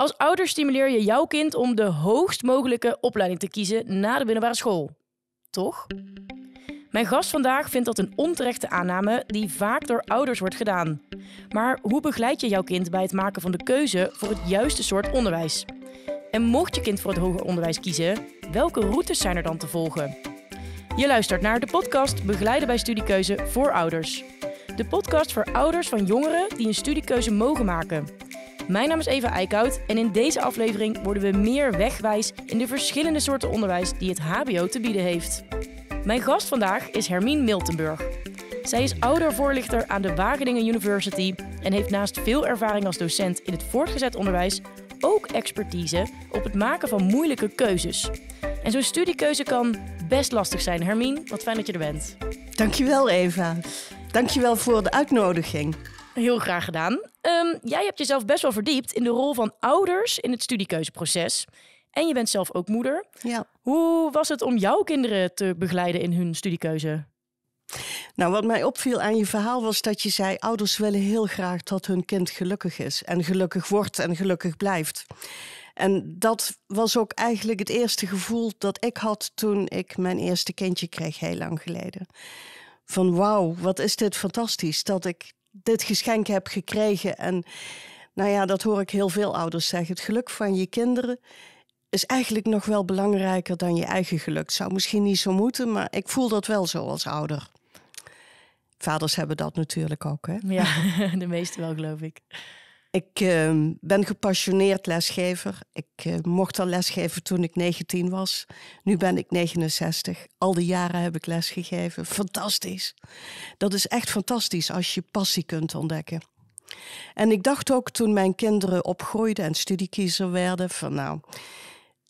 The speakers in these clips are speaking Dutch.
Als ouder stimuleer je jouw kind om de hoogst mogelijke opleiding te kiezen na de middelbare school. Toch? Mijn gast vandaag vindt dat een onterechte aanname die vaak door ouders wordt gedaan. Maar hoe begeleid je jouw kind bij het maken van de keuze voor het juiste soort onderwijs? En mocht je kind voor het hoger onderwijs kiezen, welke routes zijn er dan te volgen? Je luistert naar de podcast Begeleiden bij Studiekeuze voor Ouders. De podcast voor ouders van jongeren die een studiekeuze mogen maken. Mijn naam is Eva Eickhout en in deze aflevering worden we meer wegwijs in de verschillende soorten onderwijs die het HBO te bieden heeft. Mijn gast vandaag is Hermine Miltenburg. Zij is oudervoorlichter aan de Wageningen University en heeft naast veel ervaring als docent in het voortgezet onderwijs ook expertise op het maken van moeilijke keuzes. En zo'n studiekeuze kan best lastig zijn. Hermine, wat fijn dat je er bent. Dankjewel Eva. Dankjewel voor de uitnodiging. Heel graag gedaan. Um, jij hebt jezelf best wel verdiept in de rol van ouders in het studiekeuzeproces. En je bent zelf ook moeder. Ja. Hoe was het om jouw kinderen te begeleiden in hun studiekeuze? Nou, wat mij opviel aan je verhaal was dat je zei: ouders willen heel graag dat hun kind gelukkig is en gelukkig wordt en gelukkig blijft. En dat was ook eigenlijk het eerste gevoel dat ik had toen ik mijn eerste kindje kreeg, heel lang geleden. Van wauw, wat is dit fantastisch dat ik dit geschenk heb gekregen. En nou ja, dat hoor ik heel veel ouders zeggen. Het geluk van je kinderen is eigenlijk nog wel belangrijker dan je eigen geluk. Zou misschien niet zo moeten, maar ik voel dat wel zo als ouder. Vaders hebben dat natuurlijk ook, hè? Ja, de meeste wel, geloof ik. Ik uh, ben gepassioneerd lesgever. Ik uh, mocht al lesgeven toen ik 19 was. Nu ben ik 69. Al die jaren heb ik lesgegeven. Fantastisch. Dat is echt fantastisch als je passie kunt ontdekken. En ik dacht ook toen mijn kinderen opgroeiden en studiekiezer werden: van nou,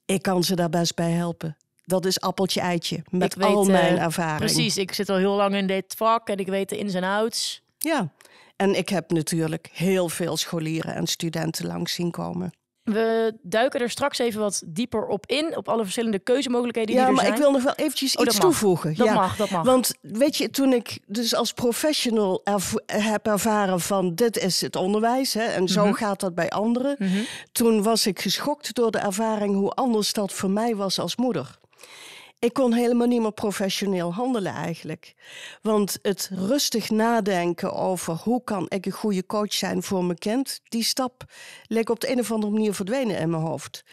ik kan ze daar best bij helpen. Dat is appeltje eitje met weet, al mijn uh, ervaring. Precies, ik zit al heel lang in dit vak en ik weet de ins en outs. Ja, en ik heb natuurlijk heel veel scholieren en studenten langs zien komen. We duiken er straks even wat dieper op in, op alle verschillende keuzemogelijkheden die er zijn. Ja, maar ik wil nog wel eventjes oh, iets toevoegen. Dat ja. mag, dat mag. Want weet je, toen ik dus als professional erv heb ervaren van dit is het onderwijs hè, en zo Mhm. gaat dat bij anderen. Toen was ik geschokt door de ervaring hoe anders dat voor mij was als moeder. Ik kon helemaal niet meer professioneel handelen eigenlijk. Want het rustig nadenken over hoe kan ik een goede coach zijn voor mijn kind, die stap leek op de een of andere manier verdwenen in mijn hoofd.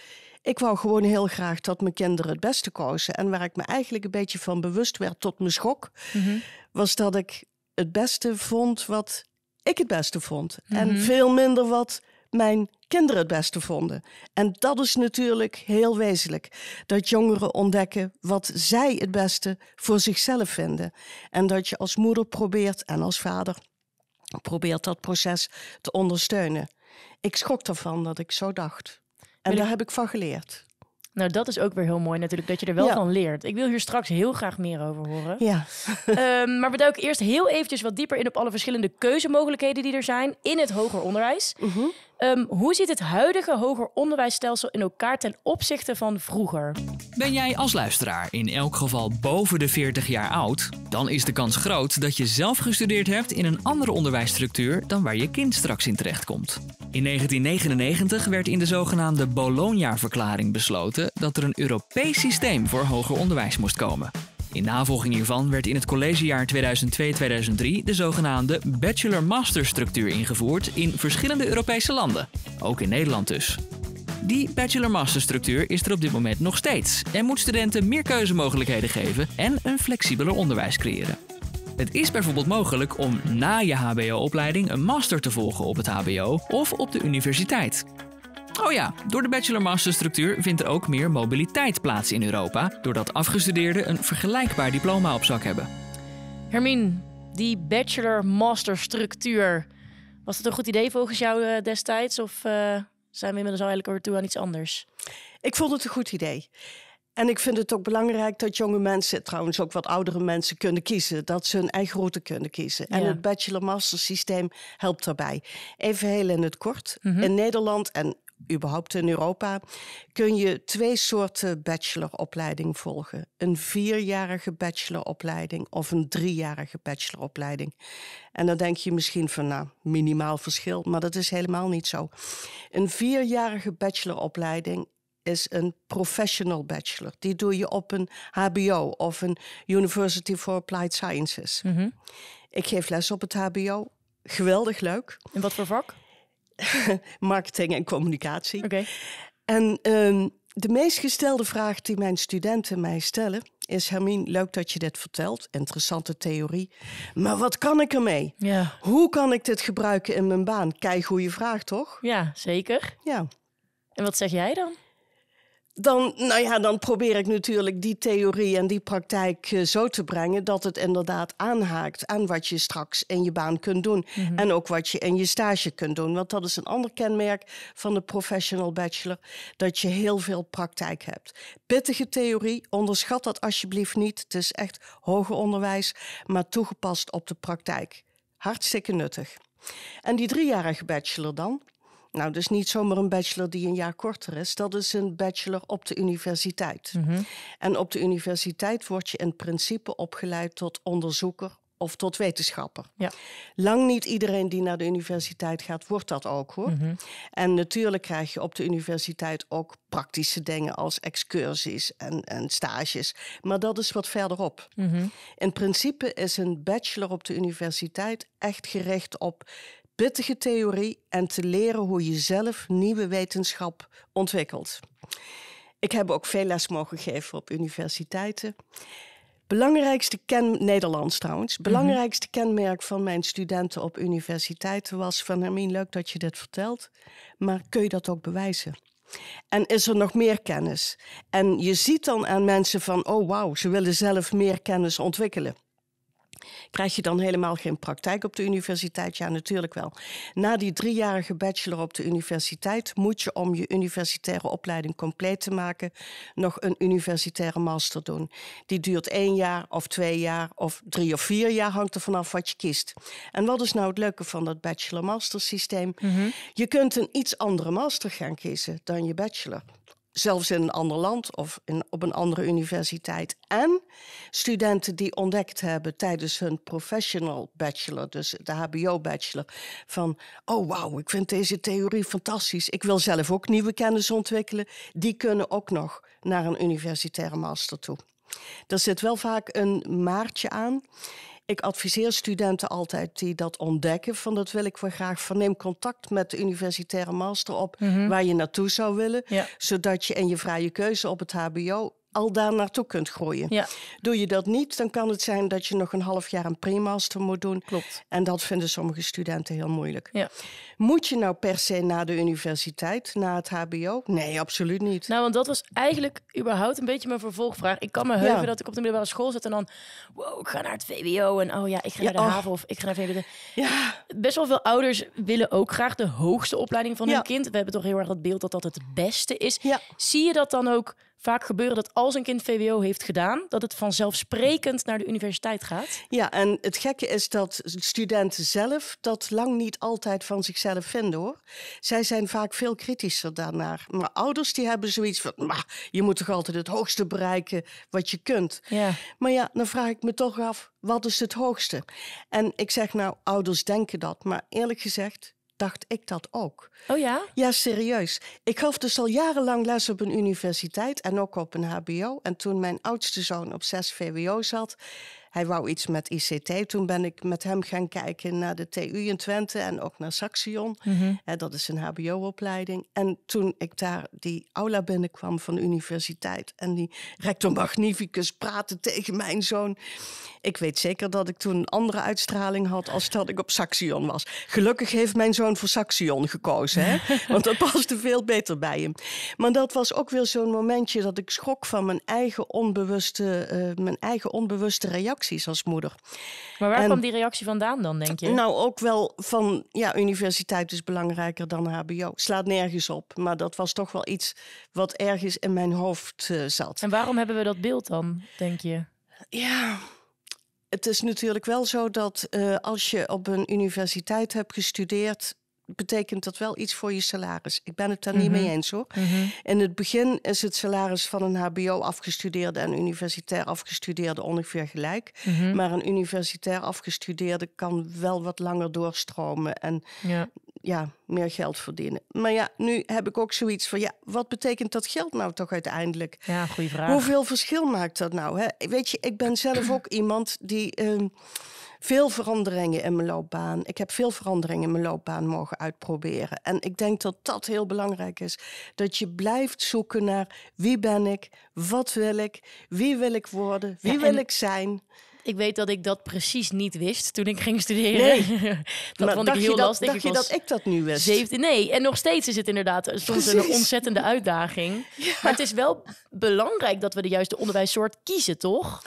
Ik wou gewoon heel graag dat mijn kinderen het beste kozen. En waar ik me eigenlijk een beetje van bewust werd tot mijn schok, Mhm. was dat ik het beste vond wat ik het beste vond. Mhm. En veel minder wat mijn kinderen het beste vonden. En dat is natuurlijk heel wezenlijk. Dat jongeren ontdekken wat zij het beste voor zichzelf vinden. En dat je als moeder probeert en als vader probeert dat proces te ondersteunen. Ik schrok ervan dat ik zo dacht. En daar heb ik van geleerd. Nou, dat is ook weer heel mooi natuurlijk, dat je er wel Ja. van leert. Ik wil hier straks heel graag meer over horen. Ja. Ehm, maar we duiken eerst heel eventjes wat dieper in op alle verschillende keuzemogelijkheden die er zijn in het hoger onderwijs. Mhm. Ehm, hoe zit het huidige hoger onderwijsstelsel in elkaar ten opzichte van vroeger? Ben jij als luisteraar in elk geval boven de 40 jaar oud, dan is de kans groot dat je zelf gestudeerd hebt in een andere onderwijsstructuur dan waar je kind straks in terechtkomt. In 1999 werd in de zogenaamde Bologna-verklaring besloten dat er een Europees systeem voor hoger onderwijs moest komen. In navolging hiervan werd in het collegejaar 2002-2003 de zogenaamde bachelor-master-structuur ingevoerd in verschillende Europese landen, ook in Nederland dus. Die bachelor-master structuur is er op dit moment nog steeds en moet studenten meer keuzemogelijkheden geven en een flexibeler onderwijs creëren. Het is bijvoorbeeld mogelijk om na je HBO-opleiding een master te volgen op het HBO of op de universiteit. Oh ja, door de bachelor-master structuur vindt er ook meer mobiliteit plaats in Europa, doordat afgestudeerden een vergelijkbaar diploma op zak hebben. Hermine, die bachelor-master structuur, was dat een goed idee volgens jou eh, destijds? Of eh, zijn we inmiddels al eigenlijk weer toe aan iets anders? Ik vond het een goed idee. En ik vind het ook belangrijk dat jonge mensen, trouwens ook wat oudere mensen, kunnen kiezen. Dat ze hun eigen route kunnen kiezen. En het bachelor-master systeem helpt daarbij. Even heel in het kort. Mhm. In Nederland en überhaupt in Europa, kun je twee soorten bacheloropleiding volgen. Een vierjarige bacheloropleiding of een driejarige bacheloropleiding. En dan denk je misschien van, nou, minimaal verschil, maar dat is helemaal niet zo. Een vierjarige bacheloropleiding is een professional bachelor. Die doe je op een HBO of een University for Applied Sciences. Mhm. Ik geef les op het HBO. Geweldig leuk. In wat voor vak? Marketing en communicatie. Oké. En ehm, de meest gestelde vraag die mijn studenten mij stellen is: Hermine, leuk dat je dit vertelt. Interessante theorie. Maar wat kan ik ermee? Ja. Hoe kan ik dit gebruiken in mijn baan? Kijk, goede vraag toch? ja, zeker. Ja. En wat zeg jij dan? Dan, nou ja, dan probeer ik natuurlijk die theorie en die praktijk eh, zo te brengen dat het inderdaad aanhaakt aan wat je straks in je baan kunt doen. En ook wat je in je stage kunt doen. Want dat is een ander kenmerk van de professional bachelor, dat je heel veel praktijk hebt. Pittige theorie, onderschat dat alsjeblieft niet. Het is echt hoger onderwijs, maar toegepast op de praktijk. Hartstikke nuttig. En die driejarige bachelor dan? Nou, dus niet zomaar een bachelor die een jaar korter is. Dat is een bachelor op de universiteit. En op de universiteit word je in principe opgeleid tot onderzoeker of tot wetenschapper. Ja. Lang niet iedereen die naar de universiteit gaat, wordt dat ook hoor. En natuurlijk krijg je op de universiteit ook praktische dingen als excursies en, en stages. Maar dat is wat verderop. In principe is een bachelor op de universiteit echt gericht op pittige theorie en te leren hoe je zelf nieuwe wetenschap ontwikkelt. Ik heb ook veel les mogen geven op universiteiten. Belangrijkste ken Nederlands trouwens. Belangrijkste kenmerk van mijn studenten op universiteiten was van Hermine, leuk dat je dit vertelt, maar kun je dat ook bewijzen? En is er nog meer kennis? En je ziet dan aan mensen van, oh wauw, ze willen zelf meer kennis ontwikkelen. Krijg je dan helemaal geen praktijk op de universiteit? Ja, natuurlijk wel. Na die driejarige bachelor op de universiteit moet je om je universitaire opleiding compleet te maken nog een universitaire master doen. Die duurt één jaar of twee jaar of drie of vier jaar, hangt er vanaf wat je kiest. En wat is nou het leuke van dat bachelor-master systeem? Je kunt een iets andere master gaan kiezen dan je bachelor zelfs in een ander land of in, op een andere universiteit. En studenten die ontdekt hebben tijdens hun professional bachelor, dus de HBO-bachelor, van: oh wauw, ik vind deze theorie fantastisch. Ik wil zelf ook nieuwe kennis ontwikkelen. Die kunnen ook nog naar een universitaire master toe. Er zit wel vaak een maartje aan. Ik adviseer studenten altijd die dat ontdekken, van dat wil ik wel graag. Van neem contact met de universitaire master op waar je naartoe zou willen. Ja. Zodat je in je vrije keuze op het HBO al daar naartoe kunt groeien. Ja. Doe je dat niet, dan kan het zijn dat je nog een half jaar een pre-master moet doen. Klopt. En dat vinden sommige studenten heel moeilijk. Ja. Moet je nou per se naar de universiteit, naar het HBO? Nee, absoluut niet. Nou, want dat was eigenlijk überhaupt een beetje mijn vervolgvraag. Ik kan me heugen Ja. dat ik op de middelbare school zat en dan... Wow, ik ga naar het VWO en oh ja, ik ga naar de oh. HAVO of ik ga naar VWO. Ja, Best wel veel ouders willen ook graag de hoogste opleiding van hun kind. We hebben toch heel erg dat beeld dat dat het beste is. Ja. Zie je dat dan ook vaak gebeuren dat als een kind VWO heeft gedaan... dat het vanzelfsprekend naar de universiteit gaat? Ja, en het gekke is dat studenten zelf dat lang niet altijd van zichzelf vinden hoor. Zij zijn vaak veel kritischer daarnaar. Maar ouders die hebben zoiets van, maar je moet toch altijd het hoogste bereiken wat je kunt. Ja. Maar ja, dan vraag ik me toch af, wat is het hoogste? En ik zeg nou, ouders denken dat, maar eerlijk gezegd dacht ik dat ook. Oh ja? Ja, serieus. Ik gaf dus al jarenlang les op een universiteit en ook op een HBO. En toen mijn oudste zoon op 6 VWO zat, hij wou iets met ICT. Toen ben ik met hem gaan kijken naar de TU in Twente en ook naar Saxion. Hè, dat is een HBO-opleiding. En toen ik daar die aula binnenkwam van de universiteit en die rector magnificus praatte tegen mijn zoon. Ik weet zeker dat ik toen een andere uitstraling had als dat ik op Saxion was. Gelukkig heeft mijn zoon voor Saxion gekozen, hè? want dat paste veel beter bij hem. Maar dat was ook weer zo'n momentje dat ik schrok van mijn eigen onbewuste, eh, mijn eigen onbewuste reacties als moeder. Maar waar En- kwam die reactie vandaan dan, denk je? Nou, ook wel van, ja, universiteit is belangrijker dan HBO. Slaat nergens op, maar dat was toch wel iets wat ergens in mijn hoofd eh, zat. En waarom hebben we dat beeld dan, denk je? Ja, het is natuurlijk wel zo dat eh, als je op een universiteit hebt gestudeerd, betekent dat wel iets voor je salaris. Ik ben het daar niet mee Mhm. eens hoor. In het begin is het salaris van een HBO-afgestudeerde en universitair afgestudeerde ongeveer gelijk. Mhm. Maar een universitair afgestudeerde kan wel wat langer doorstromen en Ja. ja, meer geld verdienen. Maar ja, nu heb ik ook zoiets van, ja, wat betekent dat geld nou toch uiteindelijk? ja, goede vraag. Hoeveel verschil maakt dat nou? Hè? Weet je, ik ben zelf ook iemand die ehm, veel veranderingen in mijn loopbaan. Ik heb veel veranderingen in mijn loopbaan mogen uitproberen. En ik denk dat dat heel belangrijk is. Dat je blijft zoeken naar wie ben ik, wat wil ik, wie wil ik worden, wie Ja, wil ik zijn. Ik weet dat ik dat precies niet wist toen ik ging studeren. dat maar vond ik heel dat, lastig. Dacht ik je dat ik dat nu wist? 17, nee, en nog steeds is het inderdaad soms een ontzettende uitdaging. Maar het is wel belangrijk dat we de juiste onderwijssoort kiezen, toch?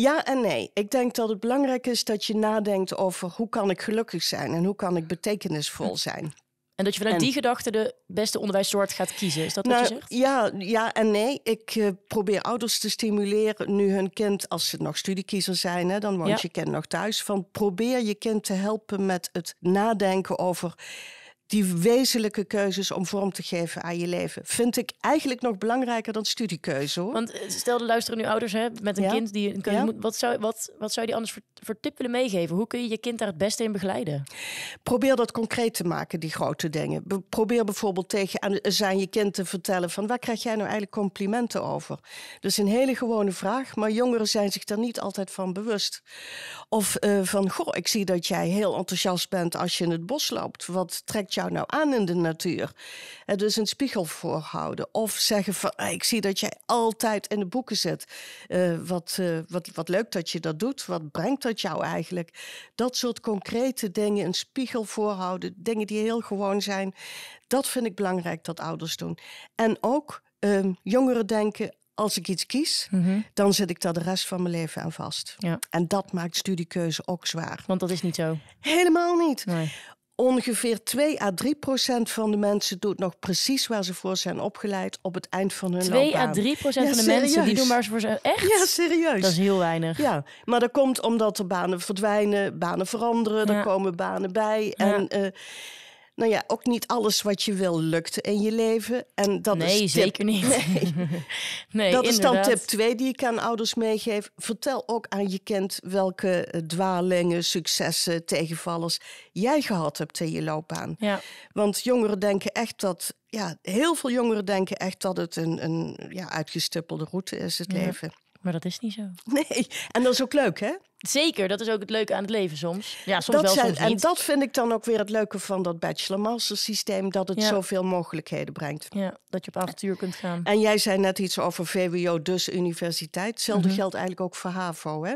Ja en nee. Ik denk dat het belangrijk is dat je nadenkt over hoe kan ik gelukkig zijn en hoe kan ik betekenisvol zijn. En dat je vanuit En- die gedachte de beste onderwijssoort gaat kiezen. Is dat wat je Nou, zegt? ja, ja en nee. Ik eh, probeer ouders te stimuleren nu hun kind, als ze nog studiekiezer zijn, hè, dan woont Ja. je kind nog thuis. Van probeer je kind te helpen met het nadenken over die wezenlijke keuzes om vorm te geven aan je leven. Vind ik eigenlijk nog belangrijker dan studiekeuze hoor. Want eh, stel, de luisteren nu ouders hè, met een Ja. kind die een keuze Ja. moet. Wat zou, wat, wat zou je die anders voor, voor tip willen meegeven? Hoe kun je je kind daar het beste in begeleiden? Probeer dat concreet te maken, die grote dingen. Be- probeer bijvoorbeeld tegen aan, aan je kind te vertellen van waar krijg jij nou eigenlijk complimenten over? Dat is een hele gewone vraag, maar jongeren zijn zich daar niet altijd van bewust. Of eh, van, goh, ik zie dat jij heel enthousiast bent als je in het bos loopt. Wat trekt jou nou aan in de natuur? Eh, dus een spiegel voorhouden. Of zeggen van, "Ah, ik zie dat jij altijd in de boeken zit. Eh, wat, eh, wat, wat leuk dat je dat doet. Wat brengt dat jou eigenlijk? Dat soort concrete dingen, een spiegel voorhouden. Dingen die heel gewoon zijn. Dat vind ik belangrijk dat ouders doen. En ook ehm, jongeren denken, als ik iets kies, dan zit ik daar de rest van mijn leven aan vast. Ja. En dat maakt studiekeuze ook zwaar. Want dat is niet zo. Helemaal niet. Nee. Ongeveer 2 à 3 procent van de mensen doet nog precies waar ze voor zijn opgeleid op het eind van hun 2 loopbaan. à 3 procent Ja, van de mensen die doen waar ze voor zijn. Echt? Ja, serieus. Dat is heel weinig. Ja, maar dat komt omdat er banen verdwijnen, banen veranderen, Ja. er komen banen bij. Ja. En eh, nou ja, ook niet alles wat je wil lukt in je leven. En dat nee, is tip- zeker niet. Nee. Nee, dat is dan tip 2 die ik aan ouders meegeef. Vertel ook aan je kind welke eh, dwalingen, successen, tegenvallers jij gehad hebt in je loopbaan. Ja. Want jongeren denken echt dat, ja, heel veel jongeren denken echt dat het een, een ja, uitgestippelde route is, het Ja. leven. Maar dat is niet zo. Nee, en dat is ook leuk, hè? Zeker, dat is ook het leuke aan het leven soms. Ja, soms wel, zijn, soms en niet. dat vind ik dan ook weer het leuke van dat bachelor-master systeem, dat het Ja. zoveel mogelijkheden brengt. Ja, dat je op avontuur kunt gaan. En jij zei net iets over VWO, dus universiteit. Hetzelfde Mhm. geldt eigenlijk ook voor HAVO. Hè?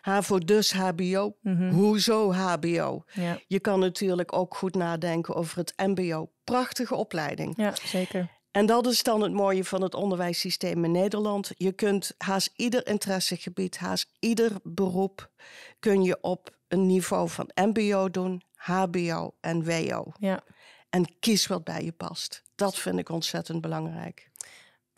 HAVO dus HBO. Mhm. Hoezo HBO? Ja, Je kan natuurlijk ook goed nadenken over het MBO. Prachtige opleiding. ja, zeker. En dat is dan het mooie van het onderwijssysteem in Nederland. Je kunt haast ieder interessegebied, haast ieder beroep... kun je op een niveau van MBO doen, HBO en WO. Ja. En kies wat bij je past. Dat vind ik ontzettend belangrijk.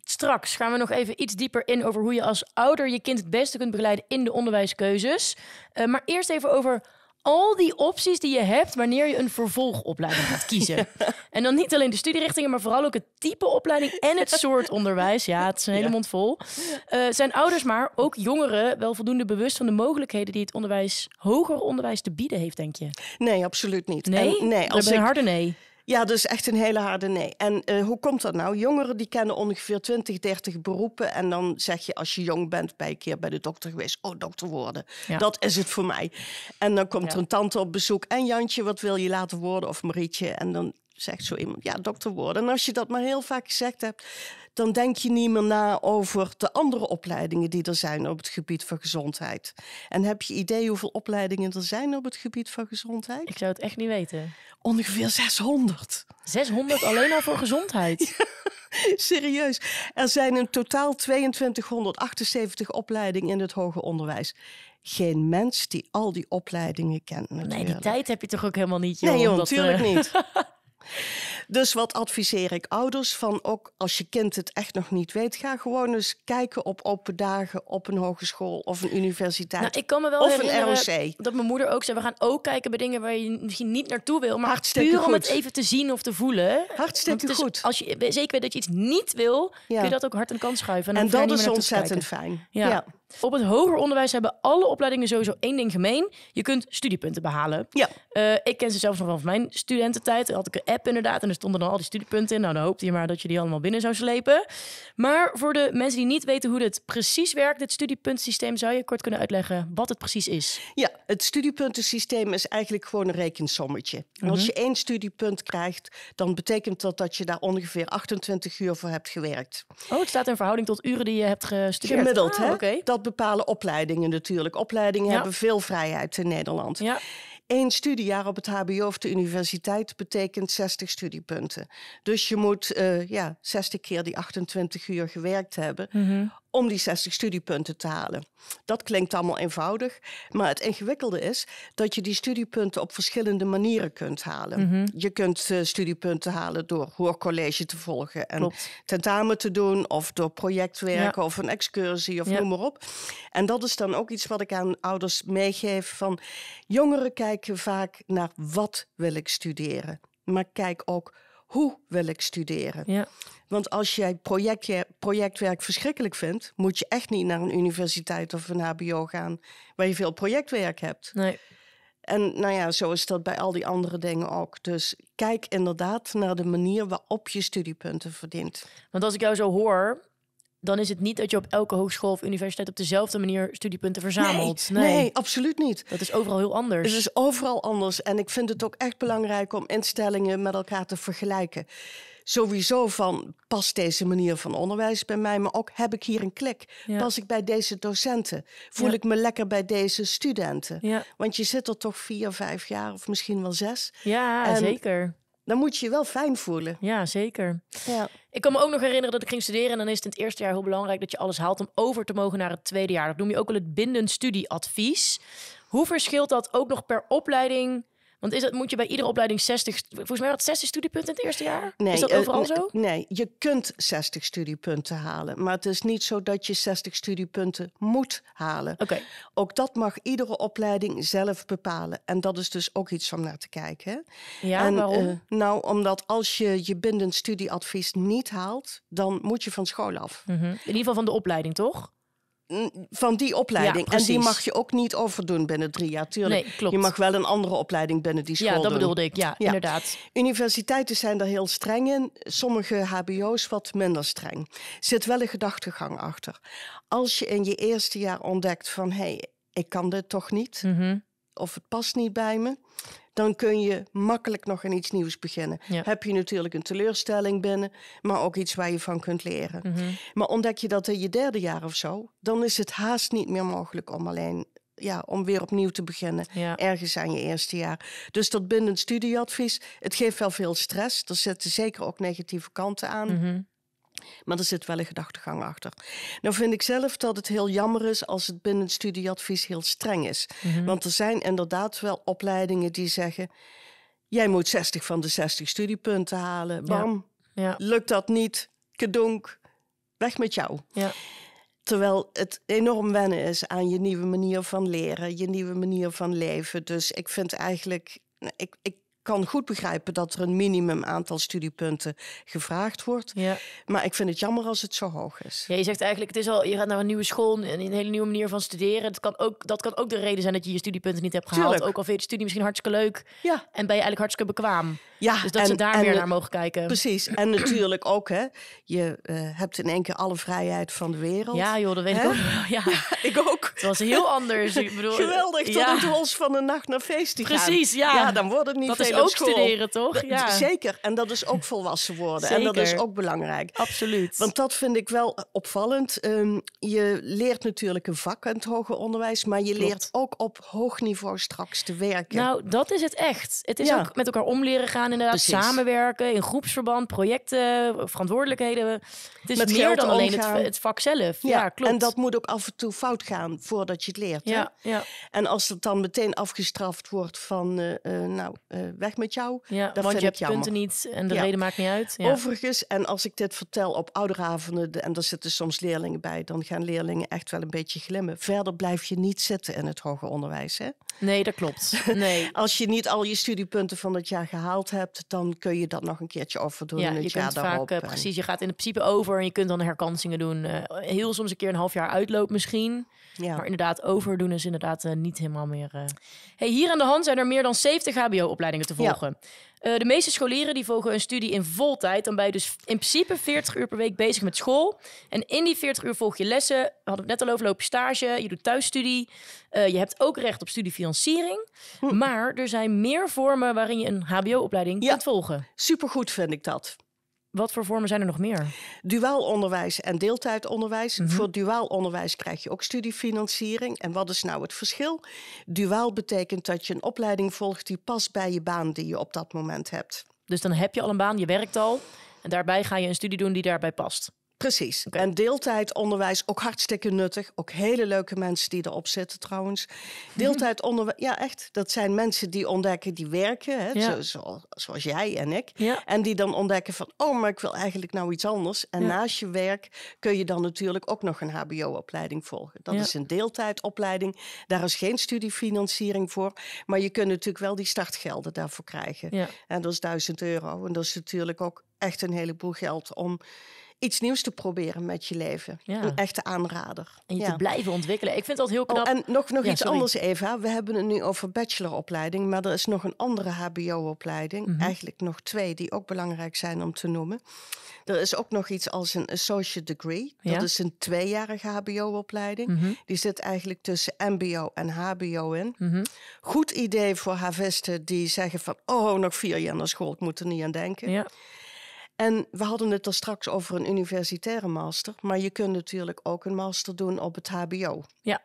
Straks gaan we nog even iets dieper in over hoe je als ouder je kind het beste kunt begeleiden in de onderwijskeuzes. Eh, maar eerst even over al die opties die je hebt wanneer je een vervolgopleiding gaat kiezen. En dan niet alleen de studierichtingen, maar vooral ook het type opleiding en het soort onderwijs. Ja, het is een hele mond vol. Eh, zijn ouders, maar ook jongeren, wel voldoende bewust van de mogelijkheden die het onderwijs, hoger onderwijs te bieden heeft, denk je? Nee, absoluut niet. Nee? En, nee als is een ik, harde nee. Ja, dus echt een hele harde nee. En eh, hoe komt dat nou? Jongeren die kennen ongeveer 20, 30 beroepen. En dan zeg je als je jong bent, bij een keer bij de dokter geweest. Oh, dokter worden. Ja. Dat is het voor mij. En dan komt Ja. er een tante op bezoek. En Jantje, wat wil je laten worden? Of Marietje. En dan zegt zo iemand, ja, dokter worden. En als je dat maar heel vaak gezegd hebt... dan denk je niet meer na over de andere opleidingen die er zijn op het gebied van gezondheid. En heb je idee hoeveel opleidingen er zijn op het gebied van gezondheid? Ik zou het echt niet weten. Ongeveer 600. 600 alleen al voor gezondheid. Serieus. Er zijn in totaal 2278 opleidingen in het hoger onderwijs. Geen mens die al die opleidingen kent. Nee, Natuurlijk. die tijd heb je toch ook helemaal niet, joh. Nee, joh, om dat, natuurlijk eh, niet. Dus wat adviseer ik ouders van ook als je kind het echt nog niet weet, ga gewoon eens kijken op open dagen op een hogeschool of een universiteit. Nou, ik kan me wel of een ROC. dat mijn moeder ook zei... we gaan ook kijken bij dingen waar je misschien niet naartoe wil... maar Hartstikke puur om het goed. even te zien of te voelen. Hartstikke is- goed. Als je zeker weet dat je iets niet wil... Ja. kun je dat ook hard aan de kant schuiven. En, En dat is ontzettend fijn. Ja. Op het hoger onderwijs hebben alle opleidingen sowieso één ding gemeen. Je kunt studiepunten behalen. Ja. Eh, ik ken ze zelfs nog van mijn studententijd. Daar had ik een app inderdaad en er stonden dan al die studiepunten in. Nou, dan hoopte je maar dat je die allemaal binnen zou slepen. Maar voor de mensen die niet weten hoe dit precies werkt, dit studiepuntensysteem, zou je kort kunnen uitleggen wat het precies is? Ja, het studiepuntensysteem is eigenlijk gewoon een rekensommetje. En Mhm. Als je één studiepunt krijgt, dan betekent dat dat je daar ongeveer 28 uur voor hebt gewerkt. Oh, het staat in verhouding tot uren die je hebt gestudeerd. Gemiddeld, Ah, hè? Oké. Dat bepalen opleidingen natuurlijk. Opleidingen Ja. hebben veel vrijheid in Nederland. Ja. Eén studiejaar op het HBO of de universiteit betekent 60 studiepunten. Dus je moet eh, ja, 60 keer die 28 uur gewerkt hebben Mhm. Om die 60 studiepunten te halen. Dat klinkt allemaal eenvoudig, maar het ingewikkelde is dat je die studiepunten op verschillende manieren kunt halen. Mhm. Je kunt eh, studiepunten halen door hoorcollege te volgen en Klopt. tentamen te doen of door projectwerken Ja. of een excursie of Ja. noem maar op. En dat is dan ook iets wat ik aan ouders meegeef van jongeren kijken vaak naar wat wil ik studeren, maar kijk ook hoe wil ik studeren. Ja. Want als jij projectje- projectwerk verschrikkelijk vindt, moet je echt niet naar een universiteit of een HBO gaan waar je veel projectwerk hebt. Nee. En nou ja, zo is dat bij al die andere dingen ook. Dus kijk inderdaad naar de manier waarop je studiepunten verdient. Want als ik jou zo hoor, dan is het niet dat je op elke hogeschool of universiteit op dezelfde manier studiepunten verzamelt. Nee, nee, absoluut niet. Dat is overal heel anders. Het is overal anders. En ik vind het ook echt belangrijk om instellingen met elkaar te vergelijken. Sowieso van, past deze manier van onderwijs bij mij? Maar ook, heb ik hier een klik? Ja. Pas ik bij deze docenten? Voel Ja. ik me lekker bij deze studenten? Ja, Want je zit er toch vier, vijf jaar of misschien wel zes. ja En- zeker. Dan moet je je wel fijn voelen. Ja, zeker. Ja. Ik kan me ook nog herinneren dat ik ging studeren. En dan is het in het eerste jaar heel belangrijk dat je alles haalt om over te mogen naar het tweede jaar. Dat noem je ook wel het bindend studieadvies. Hoe verschilt dat ook nog per opleiding? Want is dat, moet je bij iedere opleiding 60, volgens mij had 60 studiepunten in het eerste jaar? is dat eh, overal nee, zo? Nee, je kunt 60 studiepunten halen. Maar het is niet zo dat je 60 studiepunten moet halen. Oké, Ook dat mag iedere opleiding zelf bepalen. En dat is dus ook iets om naar te kijken. Hè? ja, en, waarom? eh, nou, omdat als je je bindend studieadvies niet haalt, dan moet je van school af. Mhm. In ieder geval van de opleiding, toch? Van die opleiding. Ja, en die mag je ook niet overdoen binnen drie jaar. Tuurlijk, Nee, klopt. je mag wel een andere opleiding binnen die school Ja, dat bedoelde ik. Ja, Ja. inderdaad. Universiteiten zijn daar heel streng in. Sommige HBO's wat minder streng. Zit wel een gedachtegang achter. Als je in je eerste jaar ontdekt van hé, hey, ik kan dit toch niet, Mhm. of het past niet bij me, dan kun je makkelijk nog aan iets nieuws beginnen. Ja. Heb je natuurlijk een teleurstelling binnen, maar ook iets waar je van kunt leren. Mhm. Maar ontdek je dat in je derde jaar of zo, dan is het haast niet meer mogelijk om alleen ja, om weer opnieuw te beginnen. Ja. Ergens aan je eerste jaar. Dus dat bindend studieadvies, het geeft wel veel stress. Er zitten zeker ook negatieve kanten aan. Mhm. Maar er zit wel een gedachtegang achter. Nou vind ik zelf dat het heel jammer is als het binnen het studieadvies heel streng is. Mhm. Want er zijn inderdaad wel opleidingen die zeggen... jij moet 60 van de 60 studiepunten halen. Bam, Ja. lukt dat niet, kedonk, weg met jou. Ja. Terwijl het enorm wennen is aan je nieuwe manier van leren, je nieuwe manier van leven. Dus ik vind eigenlijk, ik, ik kan goed begrijpen dat er een minimum aantal studiepunten gevraagd wordt. Ja. Maar ik vind het jammer als het zo hoog is. Ja, je zegt eigenlijk, het is al, je gaat naar een nieuwe school en een hele nieuwe manier van studeren. Het kan ook, dat kan ook de reden zijn dat je je studiepunten niet hebt gehaald. Tuurlijk. Ook al vind je de studie misschien hartstikke leuk Ja, en ben je eigenlijk hartstikke bekwaam. Ja Dus dat ze daar en meer naar mogen kijken. Precies. En natuurlijk ook, hè, je eh, hebt in één keer alle vrijheid van de wereld. Ja joh, dat weet ik ook wel. Ja, ik ook. het was heel anders. Ik bedoel, Geweldig, tot ja. het hols van een nacht naar feest te gaan. Precies, ja. Ja, dan wordt het niet Dat veel is op ook school. studeren, toch? Dat- Ja. Zeker. En dat is ook volwassen worden. En dat is ook belangrijk. Absoluut. Want dat vind ik wel opvallend. Ehm, je leert natuurlijk een vak in het hoger onderwijs, maar je Klopt. leert ook op hoog niveau straks te werken. Nou, dat is het echt. Het is Ja. ook met elkaar omleren gaan. Gaan inderdaad Precies. samenwerken in groepsverband, projecten, verantwoordelijkheden. Het is Met meer dan alleen het, het vak zelf. Ja, klopt. En dat moet ook af en toe fout gaan voordat je het leert. hè? ja, ja, En als het dan meteen afgestraft wordt van, eh, eh, nou, eh, weg met jou. ja. Dat want je hebt punten niet en de Ja. reden maakt niet uit. Ja. Overigens, en als ik dit vertel op ouderavonden, de- en daar zitten soms leerlingen bij, dan gaan leerlingen echt wel een beetje glimmen. Verder blijf je niet zitten in het hoger onderwijs. Hè? Nee, dat klopt. Nee. Als je niet al je studiepunten van het jaar gehaald hebt, dan kun je dat nog een keertje overdoen Ja, het je kunt vaak, daarop. eh, precies, je gaat in principe over en je kunt dan herkansingen doen. Eh, heel soms een keer een half jaar uitloop misschien. Ja. Maar inderdaad, overdoen is inderdaad eh, niet helemaal meer... Hey, hier aan de hand zijn er meer dan 70 hbo-opleidingen te Ja. Eh, de meeste scholieren die volgen een studie in voltijd. Dan ben je dus in principe 40 uur per week bezig met school. En in die 40 uur volg je lessen. We hadden het net al over, loop je stage, je doet thuisstudie. Eh, je hebt ook recht op studiefinanciering. Maar er zijn meer vormen waarin je een hbo-opleiding Hm. Ja. kunt volgen. Supergoed vind ik dat. Wat voor vormen zijn er nog meer? Duaal onderwijs en deeltijdonderwijs. Mhm. Voor duaal onderwijs krijg je ook studiefinanciering. En wat is nou het verschil? Duaal betekent dat je een opleiding volgt die past bij je baan die je op dat moment hebt. Dus dan heb je al een baan, je werkt al. En daarbij ga je een studie doen die daarbij past. Precies. En deeltijdonderwijs ook hartstikke nuttig. Ook hele leuke mensen die erop zitten trouwens. Deeltijdonderwijs, ja echt. Dat zijn mensen die ontdekken, die werken. Hè, Ja. zo, zo- zoals jij en ik. Ja. En die dan ontdekken van, oh, maar ik wil eigenlijk nou iets anders. En Ja. naast je werk kun je dan natuurlijk ook nog een hbo-opleiding volgen. Dat is een deeltijdopleiding. Daar is geen studiefinanciering voor. Maar je kunt natuurlijk wel die startgelden daarvoor krijgen. Ja. En dat is 1000 euro. En dat is natuurlijk ook echt een heleboel geld om iets nieuws te proberen met je leven. Ja. Een echte aanrader. En je Ja. te blijven ontwikkelen. Ik vind dat heel knap. Oh, en nog, nog Ja, iets sorry. anders, Eva. We hebben het nu over bacheloropleiding, maar er is nog een andere HBO-opleiding. Mhm. Eigenlijk nog twee die ook belangrijk zijn om te noemen. Er is ook nog iets als een associate degree. Dat is een tweejarige HBO-opleiding. Mhm. Die zit eigenlijk tussen MBO en HBO in. Mhm. Goed idee voor havisten die zeggen van... oh, nog vier jaar naar school, ik moet er niet aan denken. Ja. En we hadden het er straks over een universitaire master. Maar je kunt natuurlijk ook een master doen op het HBO. Ja.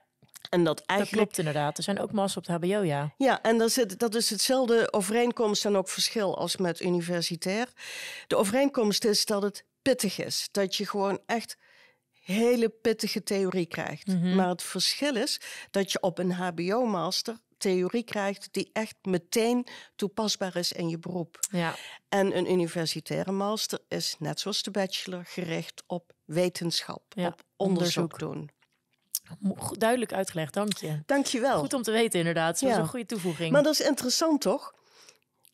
En dat klopt inderdaad. Er zijn ook massa op het hbo, ja. Ja, en dat, zit, dat is hetzelfde overeenkomst en ook verschil als met universitair. De overeenkomst is dat het pittig is. Dat je gewoon echt hele pittige theorie krijgt. Mhm. Maar het verschil is dat je op een HBO-master theorie krijgt die echt meteen toepasbaar is in je beroep. Ja, En een universitaire master is, net zoals de bachelor, gericht op wetenschap, Ja, op onderzoek, onderzoek. doen. Duidelijk uitgelegd, dank je. Dankjewel. Goed om te weten inderdaad. Dat is Ja. een goede toevoeging. Maar dat is interessant, toch?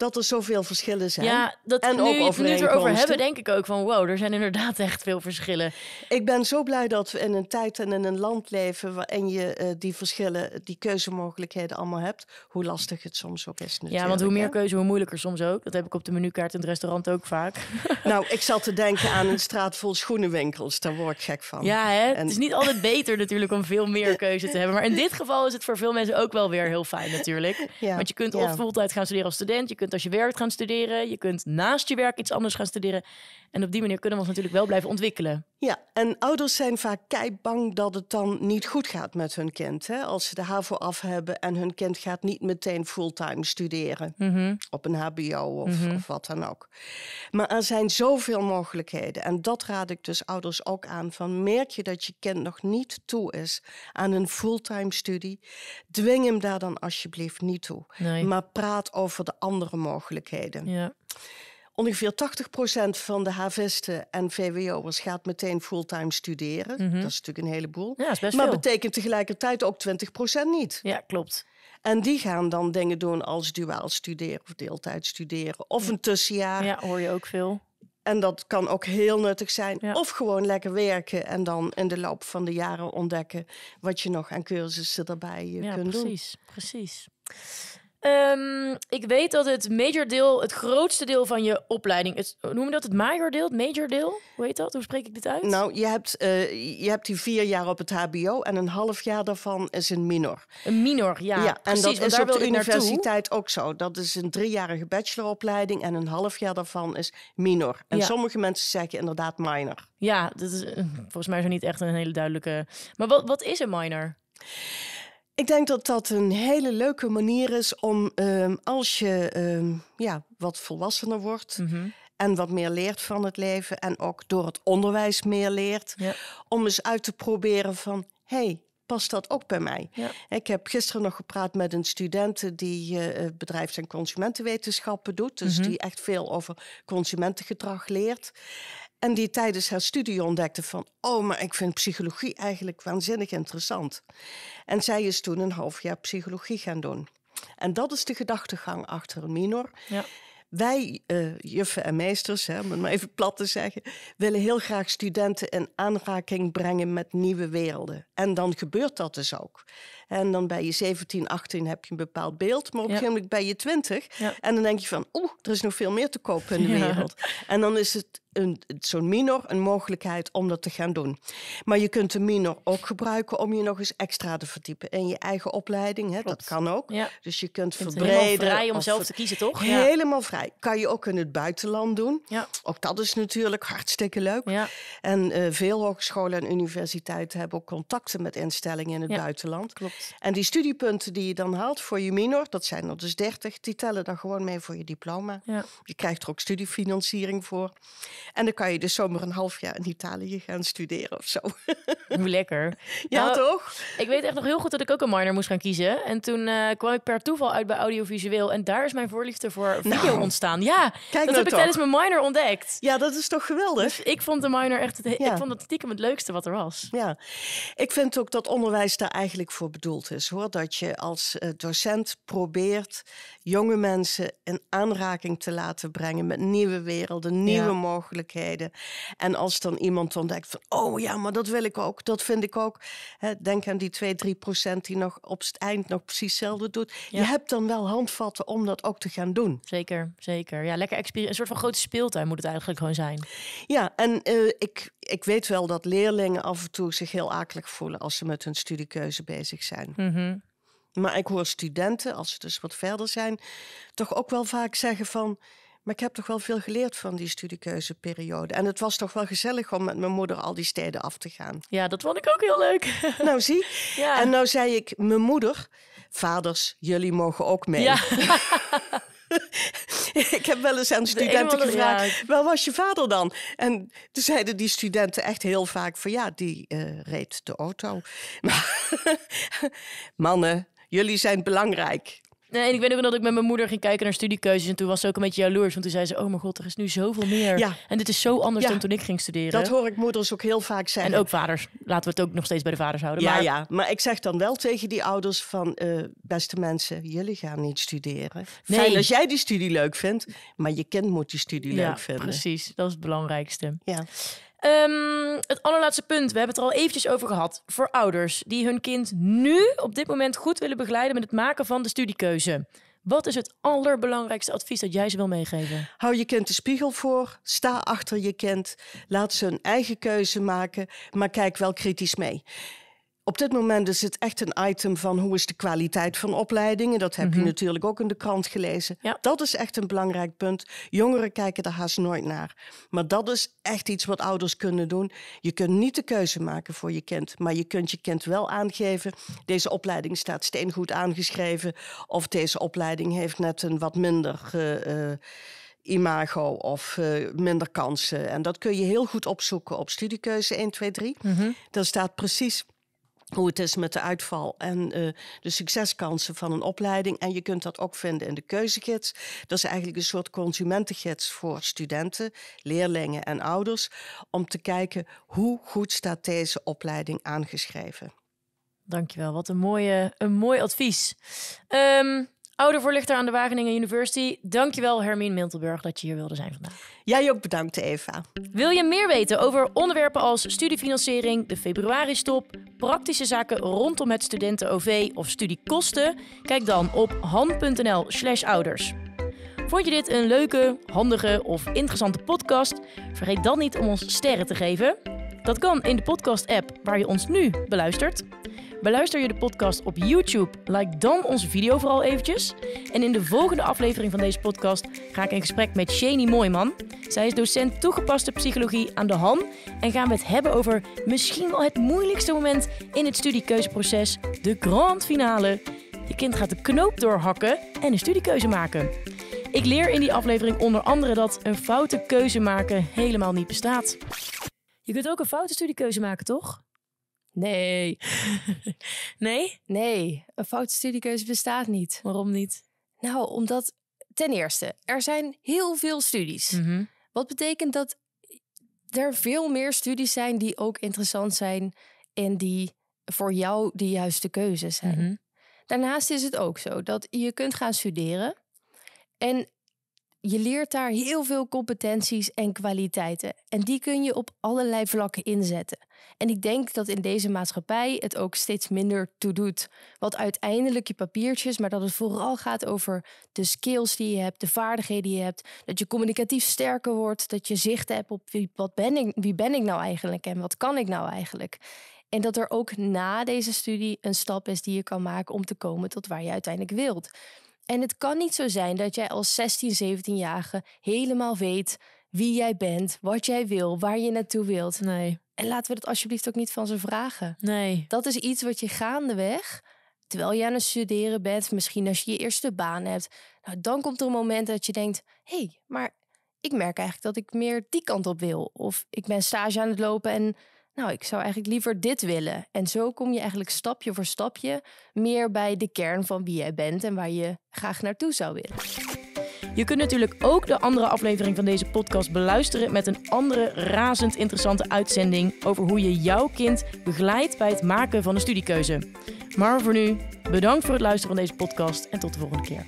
Dat er zoveel verschillen zijn. ja, dat En nu, ook nu we het erover hebben, denk ik ook van wow, er zijn inderdaad echt veel verschillen. Ik ben zo blij dat we in een tijd en in een land leven waarin je eh, die verschillen, die keuzemogelijkheden allemaal hebt. Hoe lastig het soms ook is natuurlijk. ja, want hoe meer hè? keuze, hoe moeilijker soms ook. Dat heb ik op de menukaart in het restaurant ook vaak. Nou, ik zat te denken aan een straat vol schoenenwinkels. Daar word ik gek van. Ja, hè? En- het is niet altijd beter natuurlijk om veel meer keuze te hebben. Maar in dit geval is het voor veel mensen ook wel weer heel fijn natuurlijk. Ja, Want je kunt ja. of voltijd gaan studeren als student. Je kunt als je werkt gaan studeren. Je kunt naast je werk iets anders gaan studeren. En op die manier kunnen we ons natuurlijk wel blijven ontwikkelen. Ja, en ouders zijn vaak keibang dat het dan niet goed gaat met hun kind. Hè? Als ze de HAVO af hebben en hun kind gaat niet meteen fulltime studeren. Mhm. Op een HBO of, of wat dan ook. Maar er zijn zoveel mogelijkheden. En dat raad ik dus ouders ook aan. Van merk je dat je kind nog niet toe is aan een fulltime studie. Dwing hem daar dan alsjeblieft niet toe. Nee. Maar praat over de andere mogelijkheden. Ja. Ongeveer 80% van de havisten en VWO'ers gaat meteen fulltime studeren. Dat is natuurlijk een heleboel. ja, maar veel. betekent tegelijkertijd ook 20% niet. Ja, klopt. En die gaan dan dingen doen als duaal studeren of deeltijd studeren of een tussenjaar. Ja, hoor je ook veel. En dat kan ook heel nuttig zijn. Ja. Of gewoon lekker werken en dan in de loop van de jaren ontdekken wat je nog aan cursussen erbij eh, Ja, kunt doen. precies. Precies. Ehm, ik weet dat het major deel, het grootste deel van je opleiding, het, noem je dat? Het major deel, het major deel? Hoe heet dat? Hoe spreek ik dit uit? Nou, je hebt, eh, je hebt die vier jaar op het HBO en een half jaar daarvan is een minor. een minor, ja. Ja, precies, en dat is daar op de naartoe. universiteit ook zo. Dat is een driejarige bacheloropleiding en een half jaar daarvan is minor. En Ja. sommige mensen zeggen inderdaad minor. Ja, dat is eh, volgens mij er niet echt een hele duidelijke. Maar wat, wat is een minor? Ik denk dat dat een hele leuke manier is om ehm, als je ehm, ja, wat volwassener wordt Mhm. en wat meer leert van het leven en ook door het onderwijs meer leert, Ja. om eens uit te proberen van hey, past dat ook bij mij? Ja. Ik heb gisteren nog gepraat met een student die eh, bedrijfs- en consumentenwetenschappen doet, dus Mhm. die echt veel over consumentengedrag leert. En die tijdens haar studie ontdekte van, oh, maar ik vind psychologie eigenlijk waanzinnig interessant. En zij is toen een half jaar psychologie gaan doen. En dat is de gedachtegang achter een minor. Ja. Wij, eh, juffen en meesters, hè, om het maar even plat te zeggen, willen heel graag studenten in aanraking brengen met nieuwe werelden. En dan gebeurt dat dus ook. En dan bij je 17, 18 heb je een bepaald beeld, maar op een gegeven moment ben je 20. Ja. En dan denk je van, oeh, er is nog veel meer te kopen in de wereld. En dan is het een, zo'n minor een mogelijkheid om dat te gaan doen. Maar je kunt de minor ook gebruiken om je nog eens extra te verdiepen in je eigen opleiding. Hè? Dat kan ook. Ja. Dus je kunt verbreden. helemaal vrij om zelf te kiezen, toch? Ja. Helemaal vrij. Kan je ook in het buitenland doen. Ja. Ook dat is natuurlijk hartstikke leuk. En eh, veel hogescholen en universiteiten hebben ook contacten met instellingen in het buitenland. Klopt. En die studiepunten die je dan haalt voor je minor, dat zijn er dus 30, die tellen dan gewoon mee voor je diploma. Ja. Je krijgt er ook studiefinanciering voor. En dan kan je dus zomaar een half jaar in Italië gaan studeren of zo. Hoe lekker. ja, Nou, toch? Ik weet echt nog heel goed dat ik ook een minor moest gaan kiezen. En toen eh, kwam ik per toeval uit bij audiovisueel. En daar is mijn voorliefde voor video Nou, ontstaan. Ja, dat nou heb ik toch. tijdens mijn minor ontdekt. Ja, dat is toch geweldig? Dus ik vond de minor echt... Het, Ja. Ik vond het stiekem het leukste wat er was. Ja, ik vind ook dat onderwijs daar eigenlijk voor bedoeld is. Hoor. Dat je als eh, docent probeert jonge mensen in aanraking te laten brengen met nieuwe werelden, nieuwe Ja. mogelijkheden. En als dan iemand ontdekt van, oh ja, maar dat wil ik ook, dat vind ik ook. Hè, denk aan die 2, 3 procent die nog op het eind nog precies hetzelfde doet. Ja. Je hebt dan wel handvatten om dat ook te gaan doen. Zeker, zeker. Ja, lekker Een soort van grote speeltuin moet het eigenlijk gewoon zijn. Ja, en eh, ik, ik weet wel dat leerlingen af en toe zich heel akelig voelen als ze met hun studiekeuze bezig zijn. Mhm. Maar ik hoor studenten, als ze dus wat verder zijn, toch ook wel vaak zeggen van. Maar ik heb toch wel veel geleerd van die studiekeuzeperiode. En het was toch wel gezellig om met mijn moeder al die steden af te gaan. Ja, dat vond ik ook heel leuk. nou, zie. Ja. En nou zei ik, mijn moeder, vaders, jullie mogen ook mee. Ja. ik heb wel eens aan studenten gevraagd, ja. waar was je vader dan? En toen zeiden die studenten echt heel vaak van ja, die eh, reed de auto. Maar mannen, jullie zijn belangrijk. Nee, en ik weet ook dat ik met mijn moeder ging kijken naar studiekeuzes. En toen was ze ook een beetje jaloers. Want toen zei ze, oh mijn god, er is nu zoveel meer. Ja. En dit is zo anders Ja. dan toen ik ging studeren. Dat hoor ik moeders ook heel vaak zeggen. en ook vaders. Laten we het ook nog steeds bij de vaders houden. Ja, maar ja, maar ik zeg dan wel tegen die ouders van... eh, beste mensen, jullie gaan niet studeren. Nee. Fijn als jij die studie leuk vindt, maar je kind moet die studie leuk vinden. precies. Dat is het belangrijkste. Ja. Ehm, het allerlaatste punt. We hebben het er al eventjes over gehad. Voor ouders die hun kind nu op dit moment goed willen begeleiden met het maken van de studiekeuze. Wat is het allerbelangrijkste advies dat jij ze wil meegeven? Hou je kind de spiegel voor, sta achter je kind, laat ze hun eigen keuze maken, maar kijk wel kritisch mee. Op dit moment is het echt een item van hoe is de kwaliteit van opleidingen. Dat heb je natuurlijk ook in de krant gelezen. Ja. Dat is echt een belangrijk punt. Jongeren kijken er haast nooit naar. Maar dat is echt iets wat ouders kunnen doen. Je kunt niet de keuze maken voor je kind, maar je kunt je kind wel aangeven. Deze opleiding staat steengoed aangeschreven. Of deze opleiding heeft net een wat minder. eh, eh, imago of eh, minder kansen. En dat kun je heel goed opzoeken op studiekeuze 1, 2, 3. Daar staat precies hoe het is met de uitval en eh, de succeskansen van een opleiding. En je kunt dat ook vinden in de keuzegids. Dat is eigenlijk een soort consumentengids voor studenten, leerlingen en ouders. Om te kijken hoe goed staat deze opleiding aangeschreven. Dankjewel, wat een, mooie, een mooi advies. Ehm oudervoorlichter aan de Wageningen University. Dankjewel Hermine Miltenburg dat je hier wilde zijn vandaag. Jij ook bedankt, Eva. Wil je meer weten over onderwerpen als studiefinanciering, de februari-stop, praktische zaken rondom het studenten-OV of studiekosten? Kijk dan op han.nl slash ouders. Vond je dit een leuke, handige of interessante podcast? Vergeet dan niet om ons sterren te geven. Dat kan in de podcast-app waar je ons nu beluistert. Beluister je de podcast op YouTube? Like dan onze video vooral eventjes. En in de volgende aflevering van deze podcast ga ik in gesprek met Shani Mooiman. Zij is docent toegepaste psychologie aan de HAN en gaan we het hebben over misschien wel het moeilijkste moment in het studiekeuzeproces, de grand finale. Je kind gaat de knoop doorhakken en een studiekeuze maken. Ik leer in die aflevering onder andere dat een foute keuze maken helemaal niet bestaat. Je kunt ook een foute studiekeuze maken, toch? Nee. Nee? Nee, een foute studiekeuze bestaat niet. Waarom niet? Nou, omdat ten eerste, er zijn heel veel studies. Mhm. Wat betekent dat er veel meer studies zijn die ook interessant zijn en die voor jou de juiste keuzes zijn. Mhm. Daarnaast is het ook zo dat je kunt gaan studeren en je leert daar heel veel competenties en kwaliteiten. En die kun je op allerlei vlakken inzetten. En ik denk dat in deze maatschappij het ook steeds minder toe doet. Wat uiteindelijk je papiertjes, maar dat het vooral gaat over de skills die je hebt, de vaardigheden die je hebt. Dat je communicatief sterker wordt, dat je zicht hebt op wie, wat ben ik, wie ben ik nou eigenlijk en wat kan ik nou eigenlijk. En dat er ook na deze studie een stap is die je kan maken om te komen tot waar je uiteindelijk wilt. En het kan niet zo zijn dat jij als 16, 17-jarige helemaal weet wie jij bent, wat jij wil, waar je naartoe wilt. Nee. En laten we dat alsjeblieft ook niet van ze vragen. Nee. Dat is iets wat je gaandeweg, terwijl je aan het studeren bent, misschien als je je eerste baan hebt, nou, dan komt er een moment dat je denkt: hé, hey, maar ik merk eigenlijk dat ik meer die kant op wil. Of ik ben stage aan het lopen en nou, ik zou eigenlijk liever dit willen. En zo kom je eigenlijk stapje voor stapje meer bij de kern van wie jij bent en waar je graag naartoe zou willen. Je kunt natuurlijk ook de andere aflevering van deze podcast beluisteren met een andere razend interessante uitzending over hoe je jouw kind begeleidt bij het maken van een studiekeuze. Maar voor nu, bedankt voor het luisteren van deze podcast en tot de volgende keer.